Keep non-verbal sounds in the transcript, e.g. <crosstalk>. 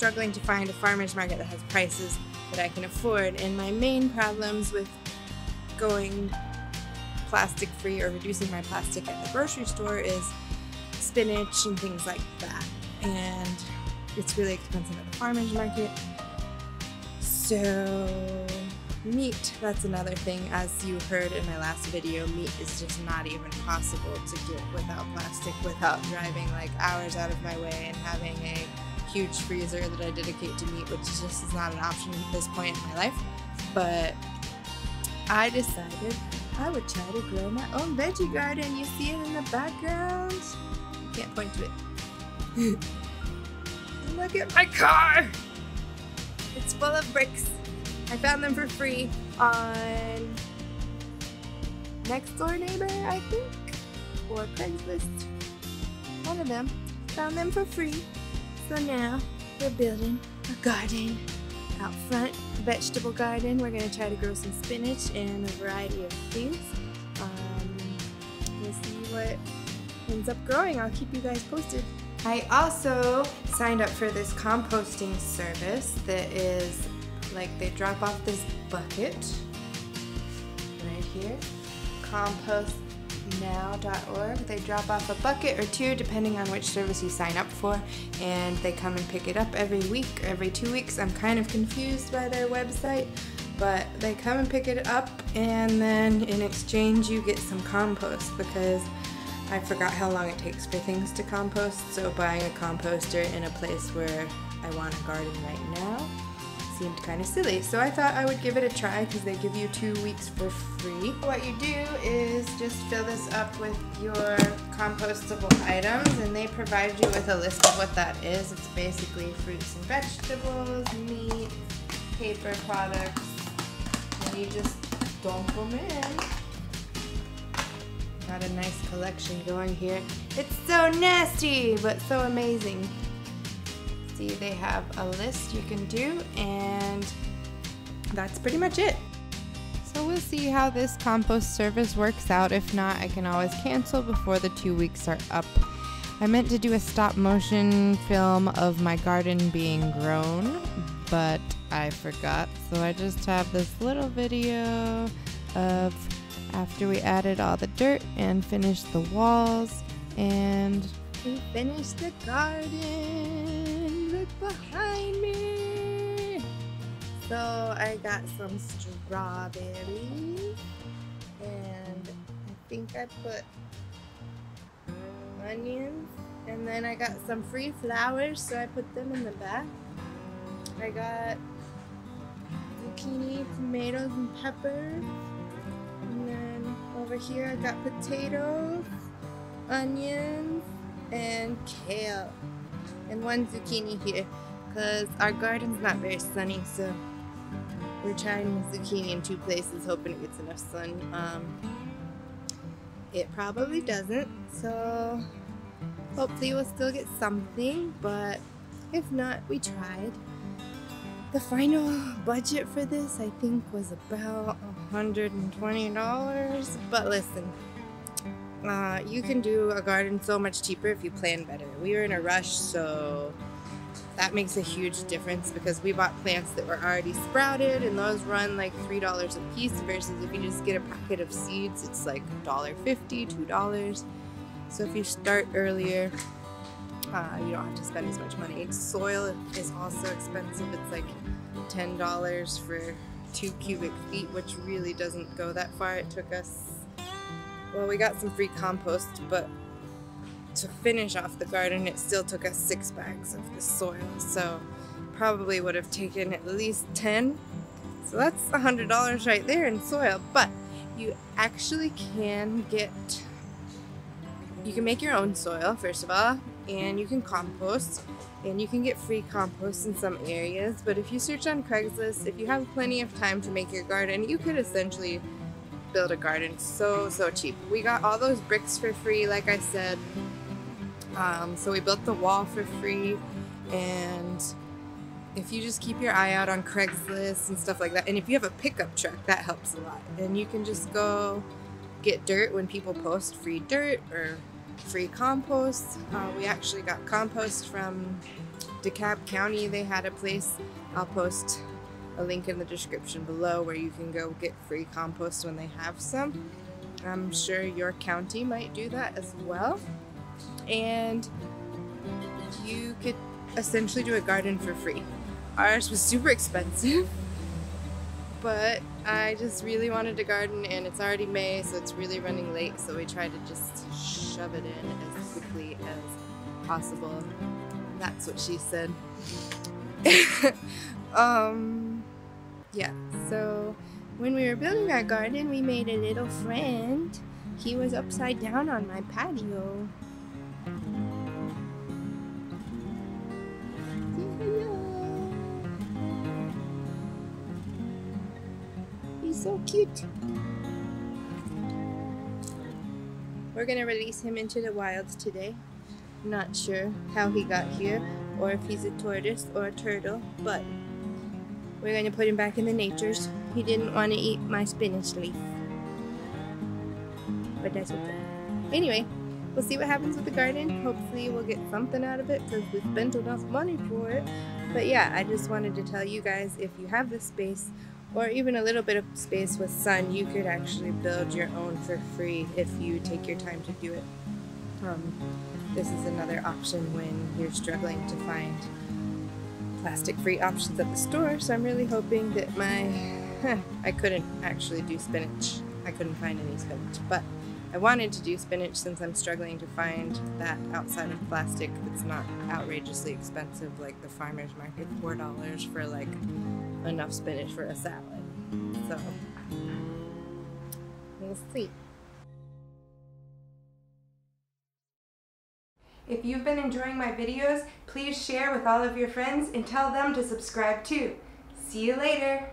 struggling to find a farmer's market that has prices that I can afford. And my main problems with going plastic free or reducing my plastic at the grocery store is spinach and things like that. And it's really expensive at the farmer's market. So meat, that's another thing. As you heard in my last video, meat is just not even possible to get without plastic, without driving like hours out of my way and having a huge freezer that I dedicate to meat, which just is not an option at this point in my life. But I decided I would try to grow my own veggie garden. You see it in the background? Can't point to it. <laughs> Look at my car! It's full of bricks. I found them for free on Next Door Neighbor, I think, or Craigslist. One of them. Found them for free. So now we're building a garden out front, vegetable garden. We're going to try to grow some spinach and a variety of things. Um, we'll see what ends up growing. I'll keep you guys posted. I also signed up for this composting service that is like they drop off this bucket right here compostnow.org they drop off a bucket or two depending on which service you sign up for and they come and pick it up every week or every two weeks. I'm kind of confused by their website but they come and pick it up and then in exchange you get some compost because I forgot how long it takes for things to compost, so buying a composter in a place where I want a garden right now seemed kind of silly. So I thought I would give it a try because they give you two weeks for free. What you do is just fill this up with your compostable items and they provide you with a list of what that is. It's basically fruits and vegetables, meat, paper products, and you just dump them in. Got a nice collection going here. It's so nasty, but so amazing. They have a list you can do, and that's pretty much it. So we'll see how this compost service works out. If not, I can always cancel before the two weeks are up. I meant to do a stop motion film of my garden being grown, but I forgot. So I just have this little video of after we added all the dirt and finished the walls and we finished the garden behind me. So I got some strawberries and I think I put onions. And then I got some free flowers so I put them in the back. I got zucchini, tomatoes, and peppers and then over here I got potatoes, onions, and kale. And one zucchini here because our garden's not very sunny so we're trying zucchini in two places hoping it gets enough sun. Um, it probably doesn't so hopefully we'll still get something but if not we tried. The final budget for this, I think, was about $120. But listen, uh, you can do a garden so much cheaper if you plan better. We were in a rush, so that makes a huge difference because we bought plants that were already sprouted and those run like $3 a piece versus if you just get a packet of seeds, it's like $1.50, $2. So if you start earlier, uh, you don't have to spend as much money. Soil is also expensive. It's like $10 for two cubic feet, which really doesn't go that far. It took us, well, we got some free compost, but to finish off the garden, it still took us six bags of the soil. So probably would have taken at least 10. So that's $100 right there in soil, but you actually can get, you can make your own soil, first of all, and you can compost and you can get free compost in some areas but if you search on Craigslist if you have plenty of time to make your garden you could essentially build a garden so so cheap. We got all those bricks for free like I said. Um, so we built the wall for free. And if you just keep your eye out on Craigslist and stuff like that and if you have a pickup truck that helps a lot. And you can just go get dirt when people post free dirt or free compost. Uh, we actually got compost from DeKalb County, they had a place. I'll post a link in the description below where you can go get free compost when they have some. I'm sure your county might do that as well. And you could essentially do a garden for free. Ours was super expensive, <laughs> but I just really wanted to garden and it's already May, so it's really running late, so we tried to just shove it in as quickly as possible. That's what she said. <laughs> um, yeah, so when we were building our garden, we made a little friend. He was upside down on my patio. <laughs> He's so cute. We're gonna release him into the wilds today. Not sure how he got here or if he's a tortoise or a turtle, but we're gonna put him back in the natures. He didn't want to eat my spinach leaf. But that's okay. Anyway, we'll see what happens with the garden. Hopefully we'll get something out of it because we spent enough money for it. But yeah, I just wanted to tell you guys if you have the space or even a little bit of space with sun, you could actually build your own for free if you take your time to do it. Um, this is another option when you're struggling to find plastic-free options at the store. So I'm really hoping that my I couldn't actually do spinach. I couldn't find any spinach, but I wanted to do spinach since I'm struggling to find that outside of plastic that's not outrageously expensive like the farmer's market four dollars for like enough spinach for a salad. So we'll see. If you've been enjoying my videos, please share with all of your friends and tell them to subscribe too. See you later!